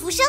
浮生